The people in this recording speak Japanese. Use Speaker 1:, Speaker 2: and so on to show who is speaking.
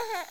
Speaker 1: Oh.